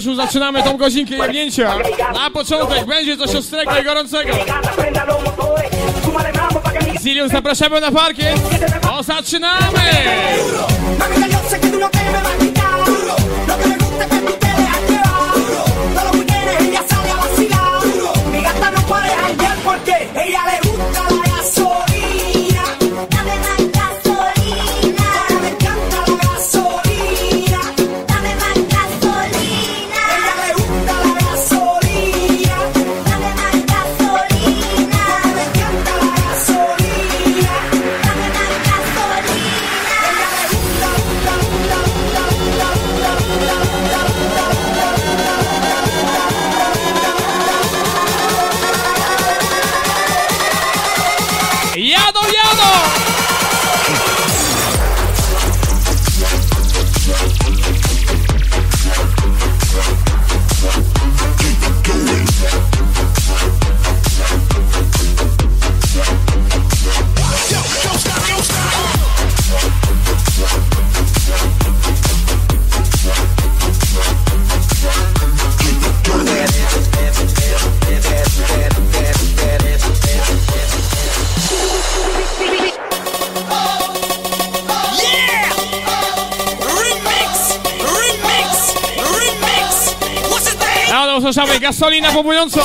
zaczynamy tą godzinkę jemnięcia. Na początek będzie coś ostrego i gorącego. Zilium, zapraszamy na parkiet. O, zaczynamy! Ella le gusta gasolina, Popo Johnson.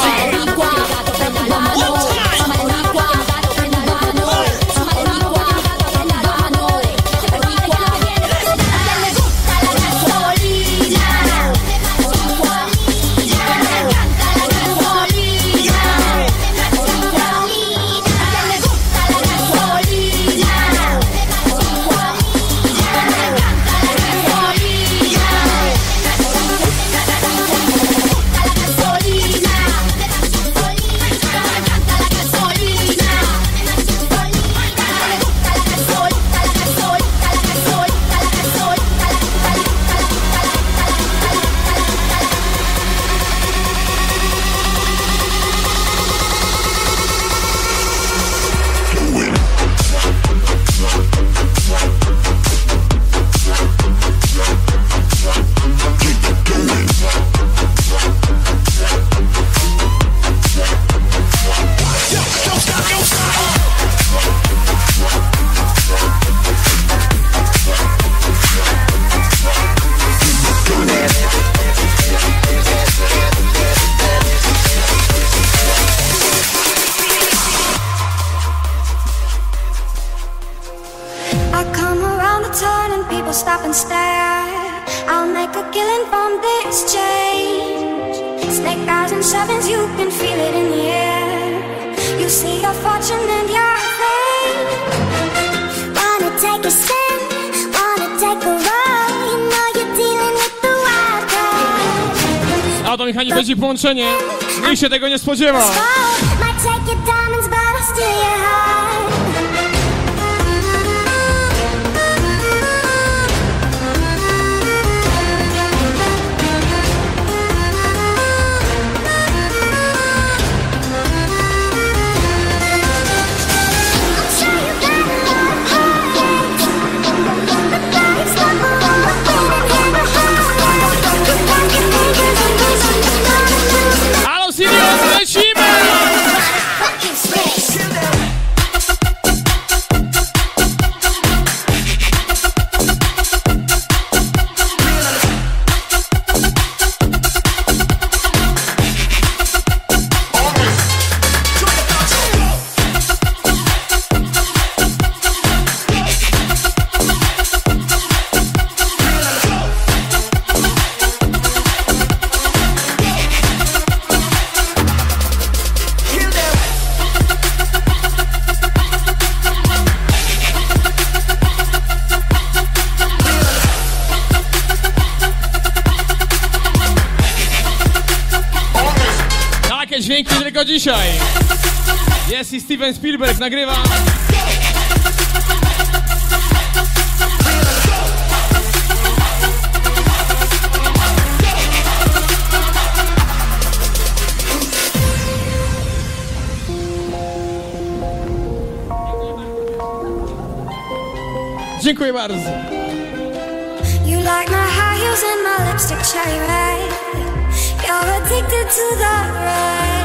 Kochani, Hani, będzie połączenie. Nikt się tego nie spodziewa. dzisiaj jest i Steven Spielberg nagrywa. Dziękuję bardzo. You like my high heels and my lipstick cherry red. You're addicted to the red.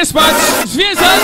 nie spać, zwiedzać!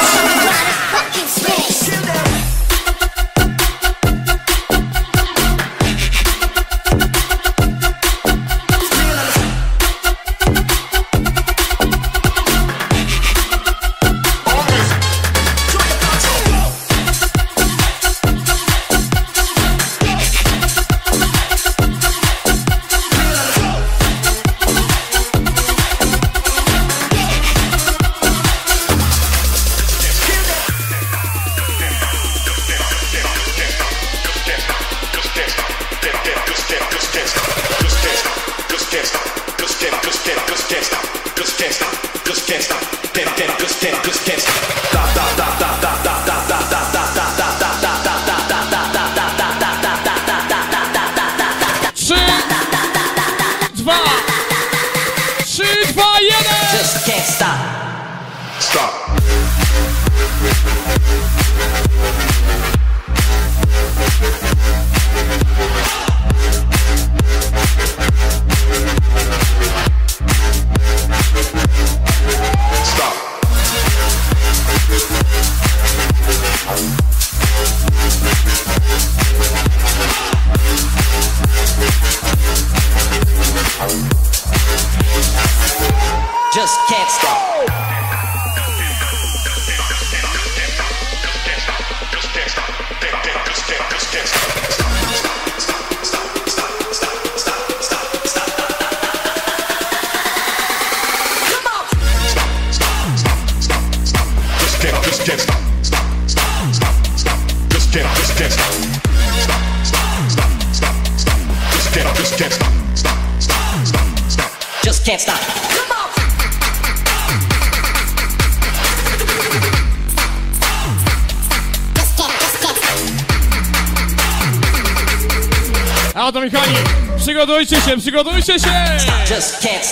Przygotujcie się, przygotujcie się!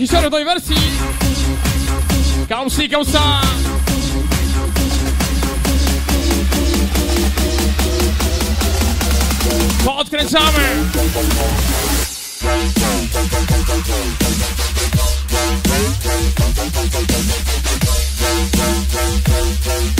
jakiś tej wersji. Kamsi, kamsa. Podkręcamy. Thank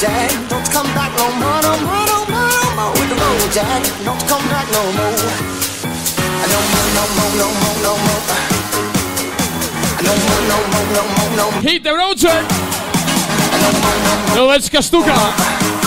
Jack. Don't come back no more, no more, no more, no more with the road, Jack. Don't come back no more. No more, no more, no more, no more. No more, no more, no more, no more. Hit the road, Jack. No more, no more. No, let's No more.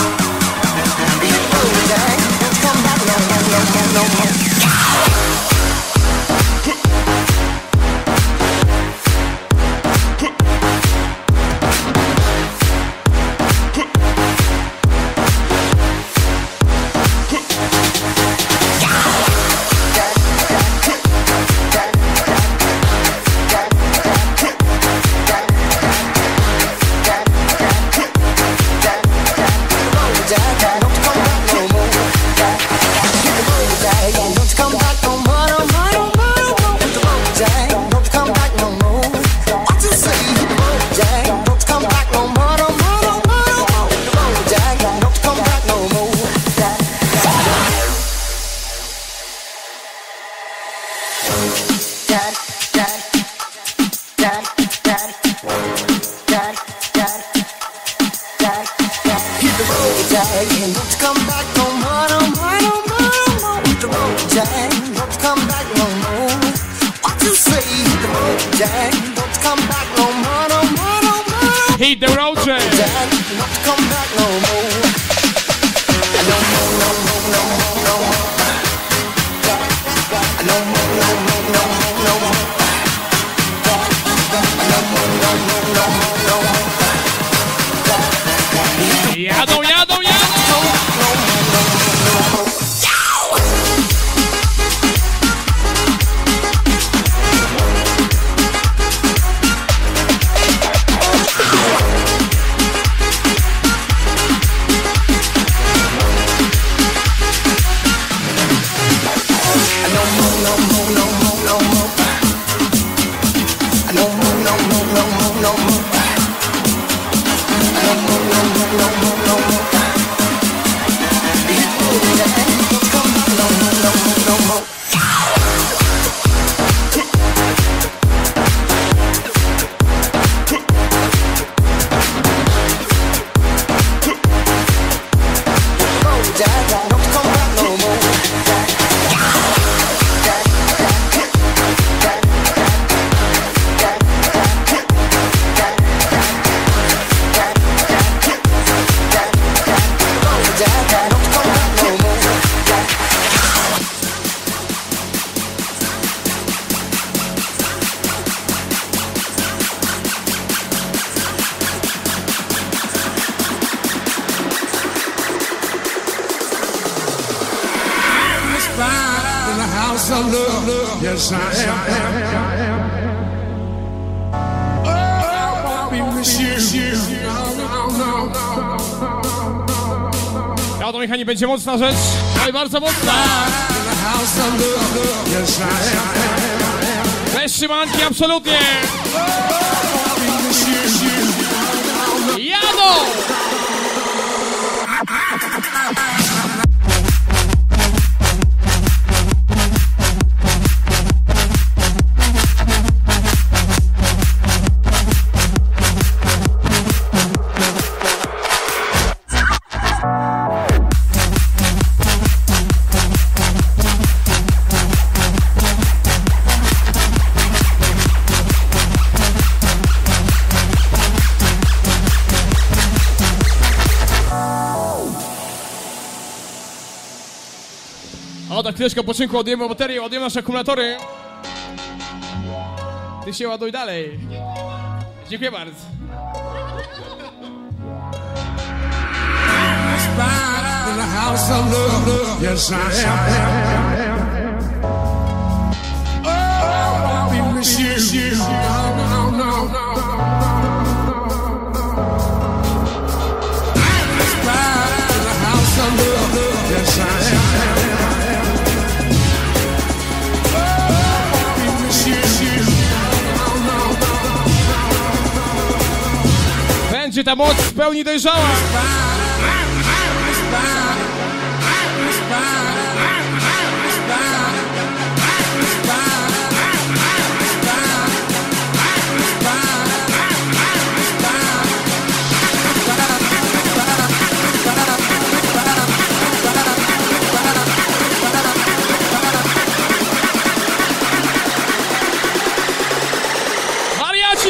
mocna rzecz. No Oj, bardzo mocna. Bez trzymanki, absolutnie. Woda, chwileczka poczynku, odjemy baterię, odjemy nasze akumulatory. Ty się ładuj dalej. Dziękuję bardzo. Yes, I am. Oh, we wish you. No, no, no, no. Kobieta moc w pełni dojrzała.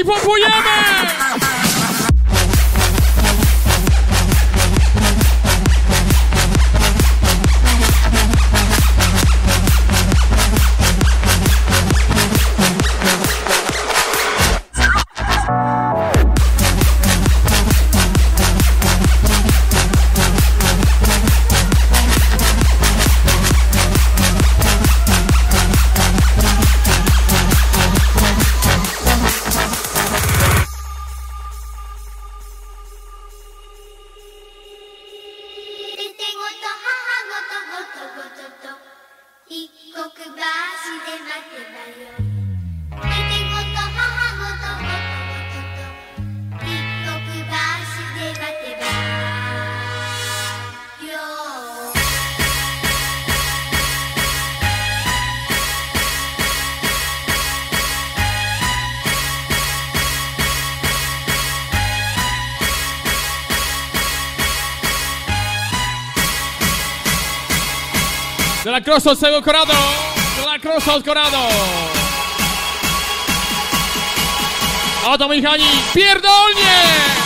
Popujemy! la cross al Sego Corado. De la cross al Corado. Oto Michani. Pierdolnie!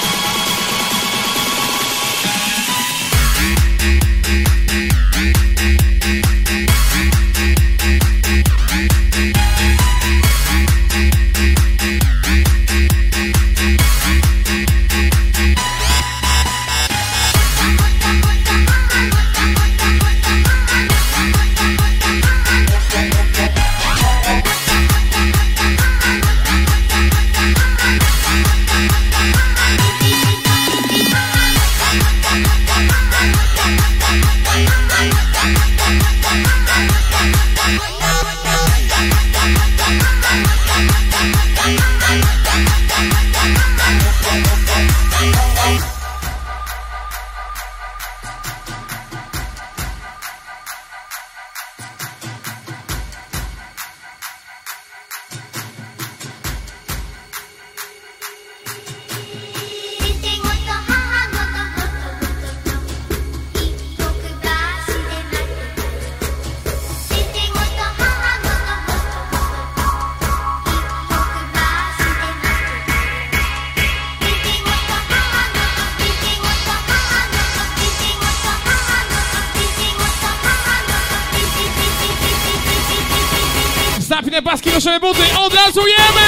nasze buty, od razu jemy!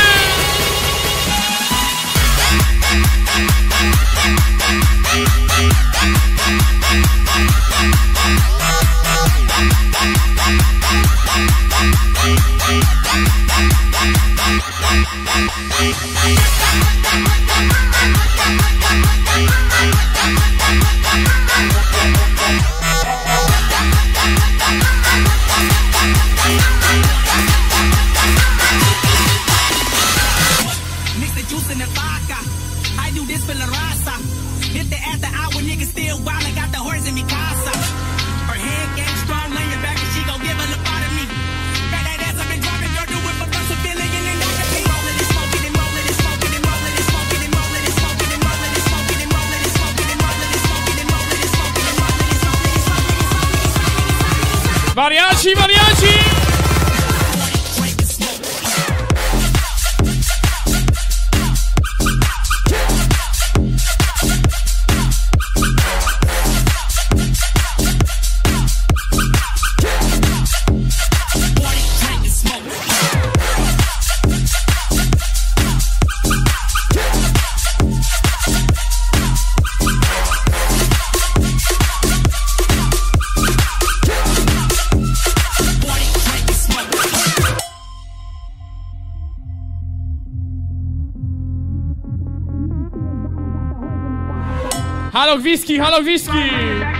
Haloviski, Haloviski!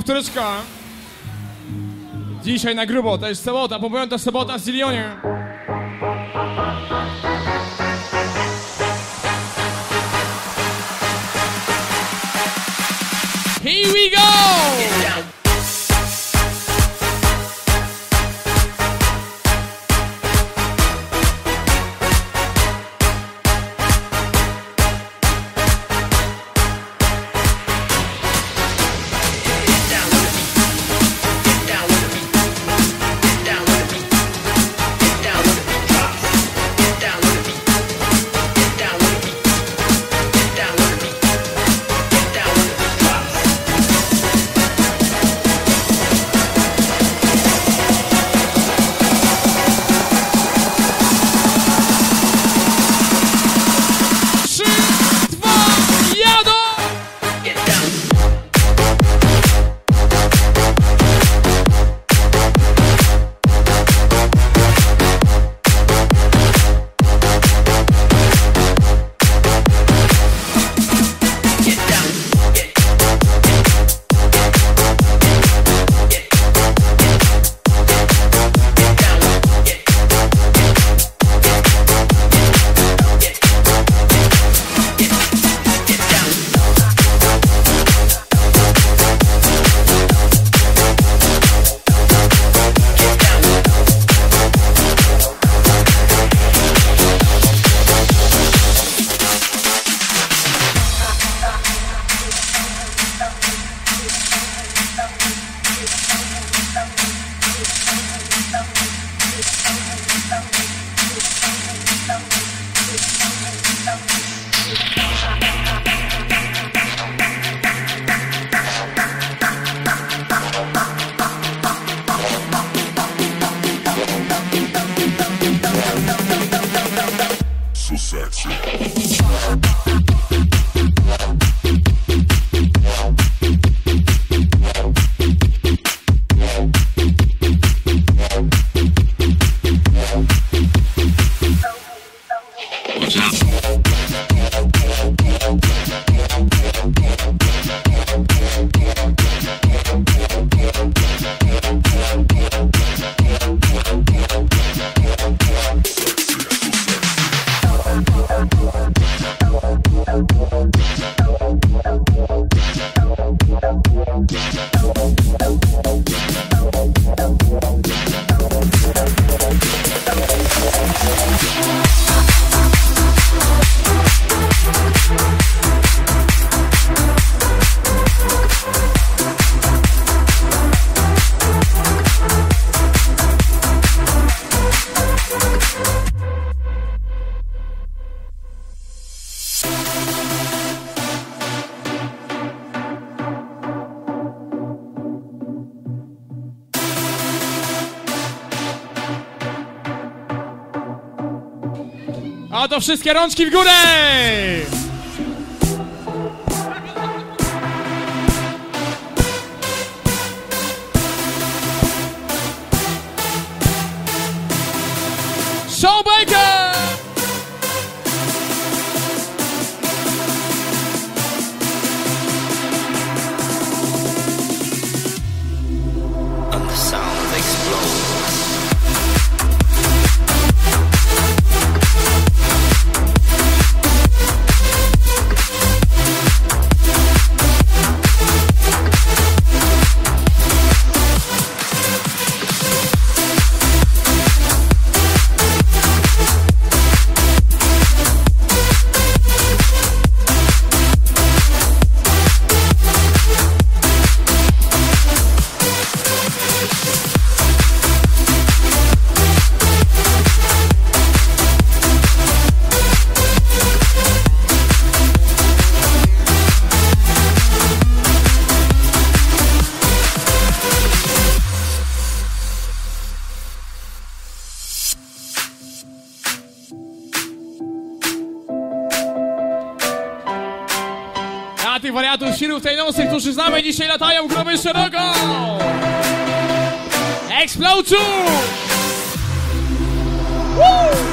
Powtóreczka. Dzisiaj na grubo, to jest sobota, bo byłem to sobota z Zilionie. Wszystkie rączki w górę! Tej nocy, którzy znamy dzisiaj latają gruby szeroko! Explode 2! Woo!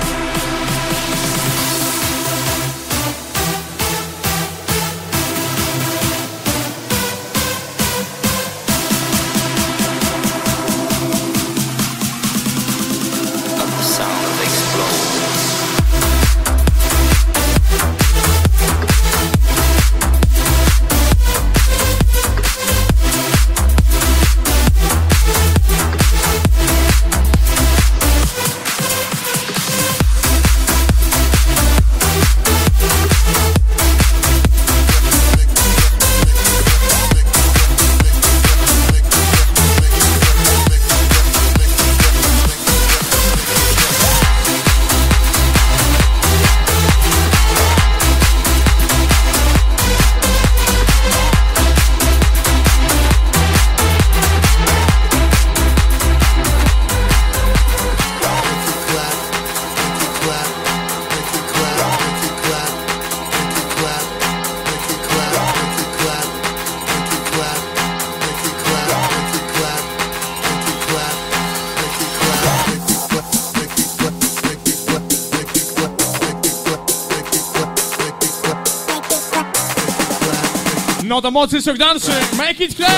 Not a mod is ook dansen. Make it. Just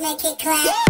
make it clap.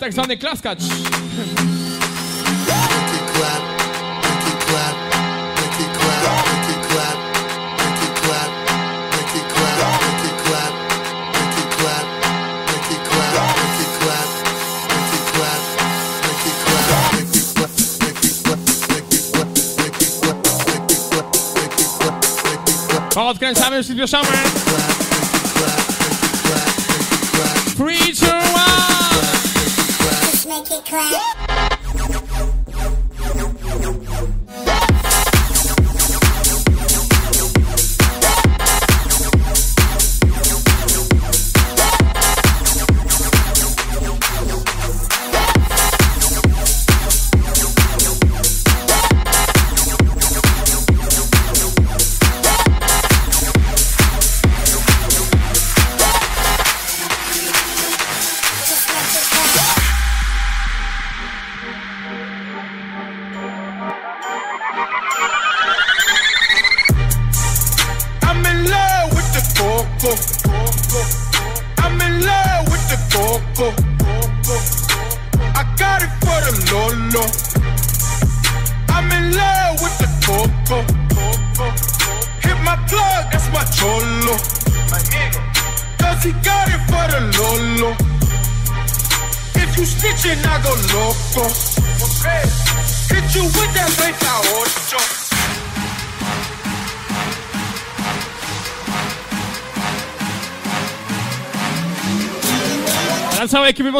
tak zwany klaskacz. Odkręcamy już i wieszamy. Three, two, one. Let's make it clap.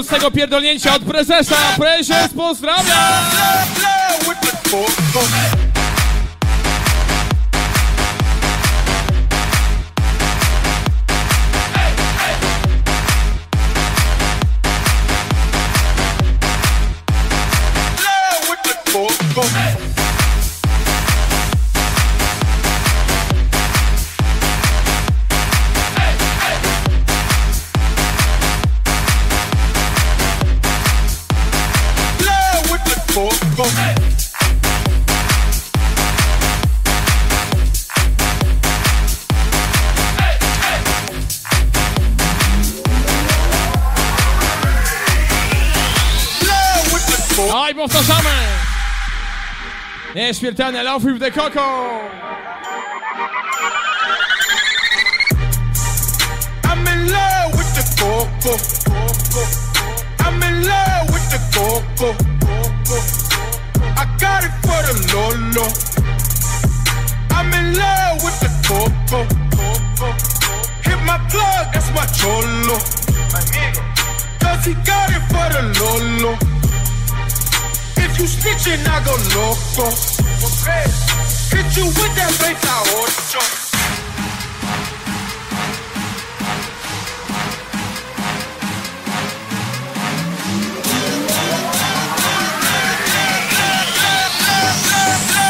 mocnego pierdolnięcia od prezesa. Prezes, pozdrawiam! śmiertelne Love with the Coco! I'm in love with the coco. I'm in love with the coco. I got it for the lolo. I'm in love with the coco. Hit my plug, that's my cholo. Cause he got it for the lolo you snitching, I go loco. Hit you with that.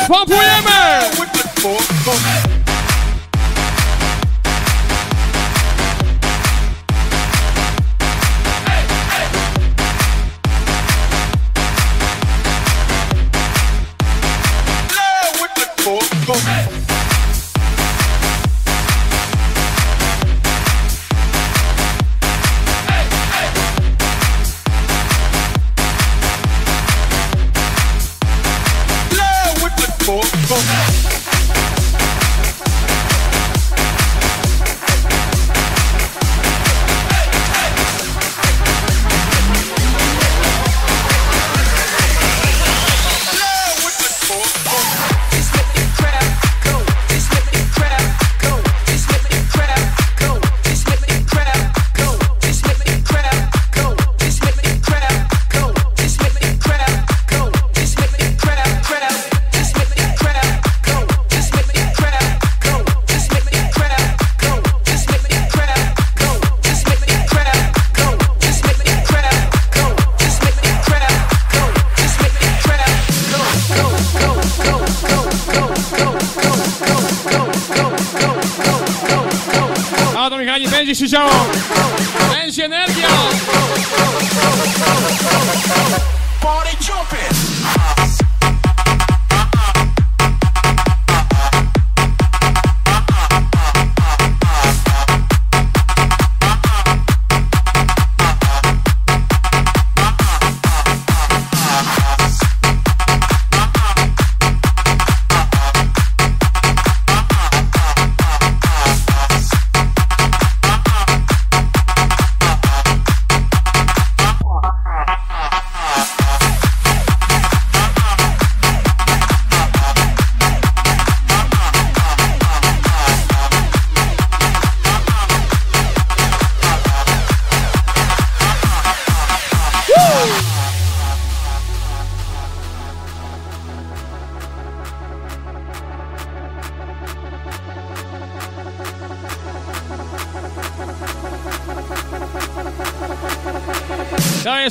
Pump with the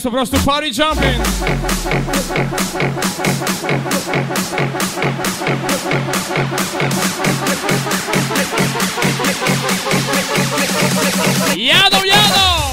So for party jumping. Yado, yado!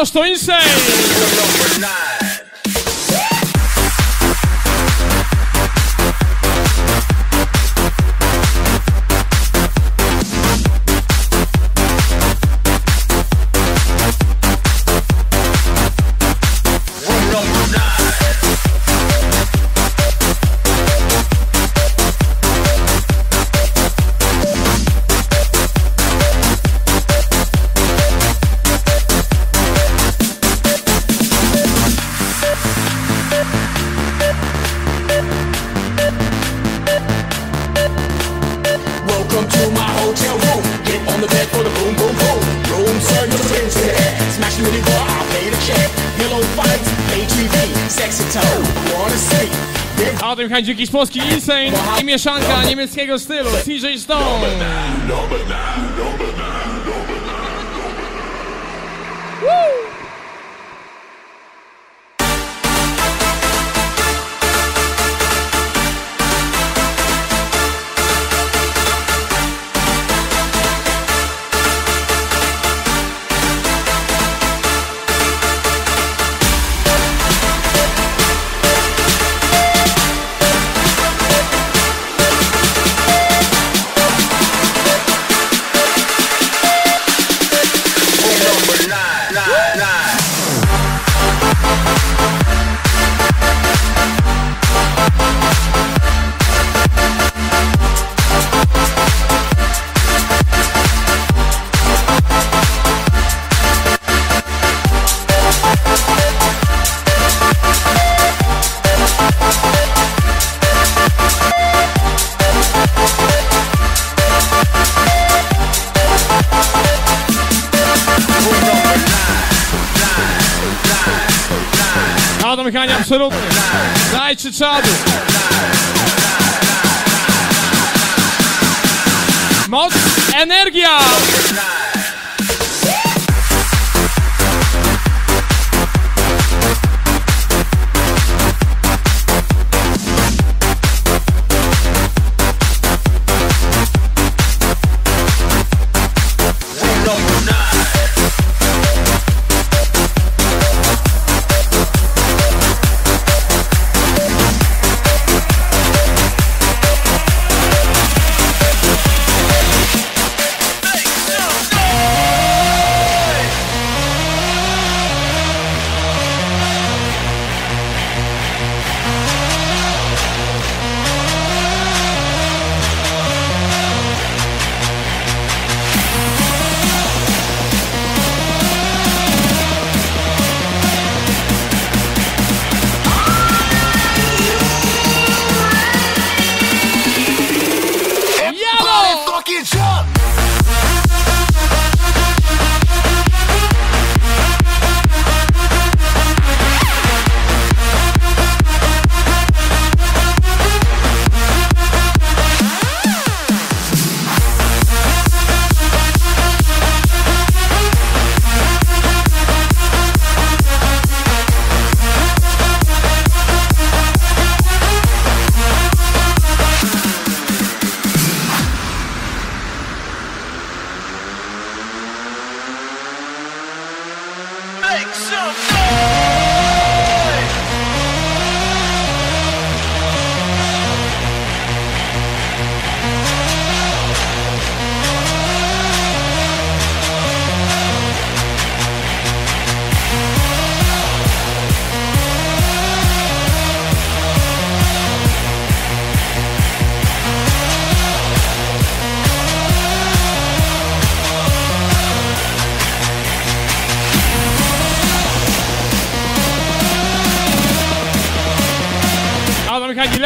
Fausto A o tym Handziuki z Polski Insane i mieszanka niemieckiego stylu CJ Stone. Woo! Arsenal.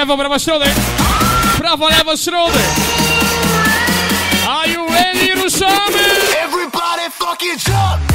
bravo shoulder. Bravo level. Are you ready, Rusami? Everybody fucking jump!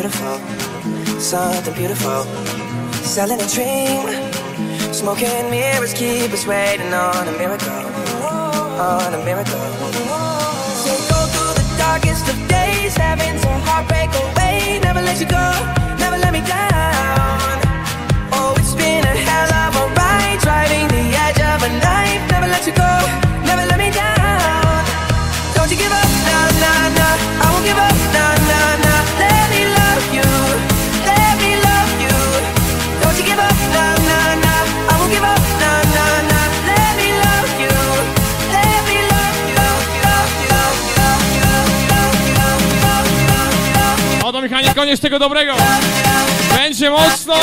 beautiful, something beautiful. Selling a dream, smoking mirrors keep us waiting on a miracle, on a miracle. Say so go through the darkest of days, Heaven's a heartbreak away. Never let you go, never let me down. koniec tego dobrego. Będzie mocno.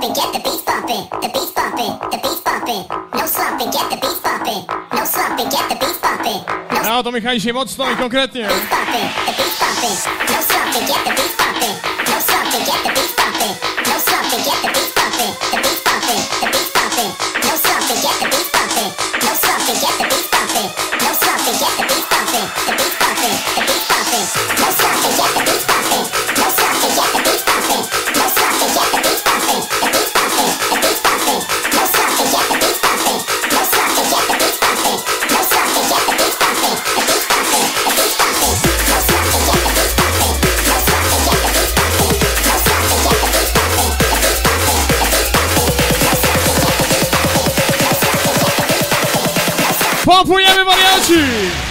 Slumping, get the beats bumping, the beats bumping, the beats bumping. No slumping, get the beats bumping, no slumping, get the beats bumping, no No to Michał dzisiaj mocno i konkretnie. bumping, the beats bumping, no slumping, get the beats bumping, no slumping, get the beats bumping, no slumping, get the beats bumping, the beats bumping, the beats bumping, no slumping, get the beats bumping, no slumping, get the beats bumping, no slumping, get the beats bumping, the beats bumping, the beats bumping, no slumping, get the beats Papu jemi mariachi!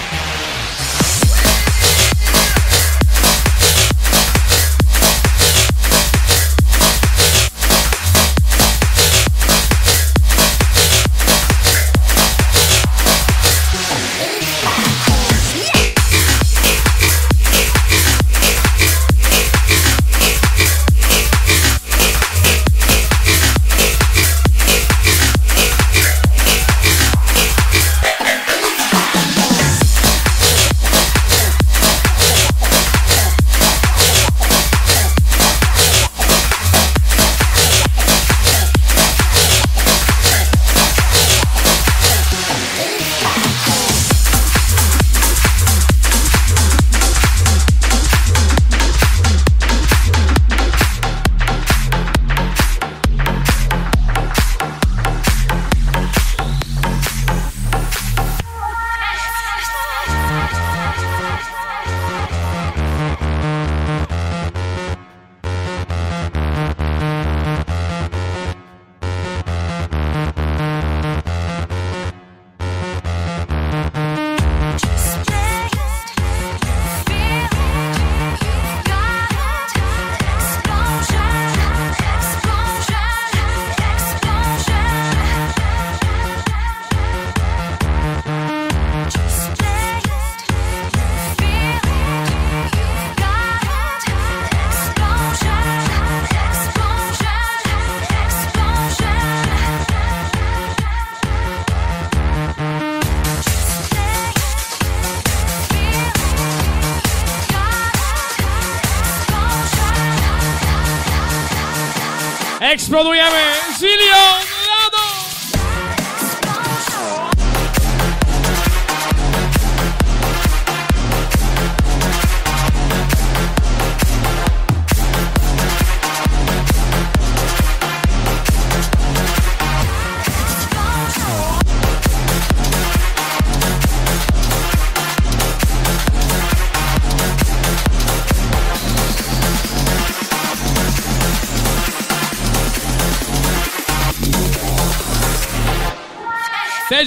Explodujemy!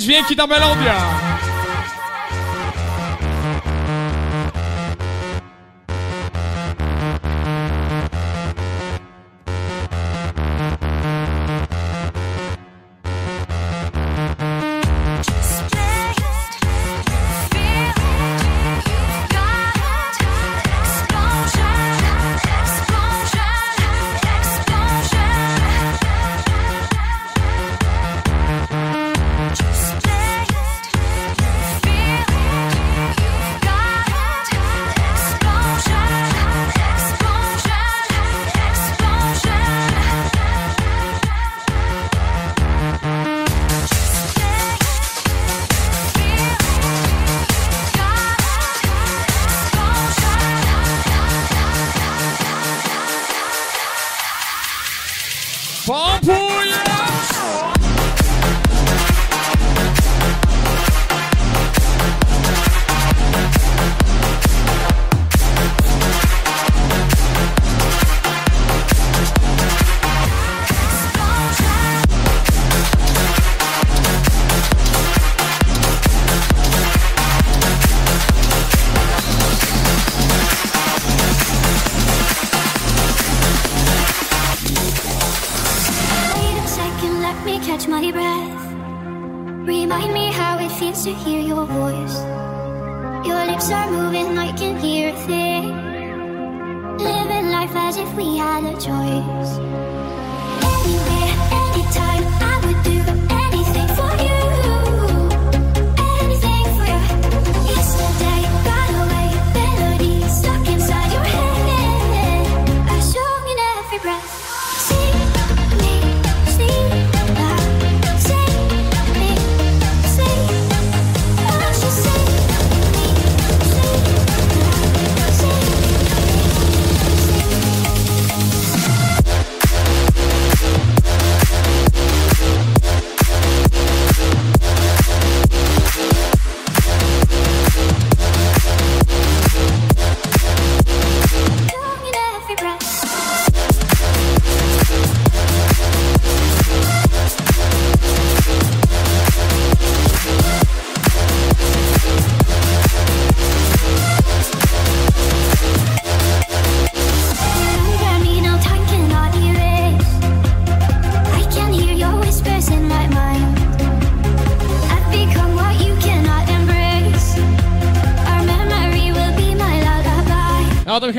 Dźwięki, ta melodia!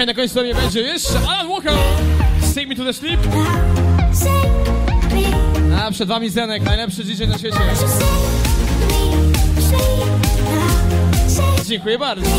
Hej, na końcu sobie będzie jeszcze Alan Walker. Sing me to the sleep. A przed wami Zenek, najlepszy DJ na świecie. Dziękuję bardzo.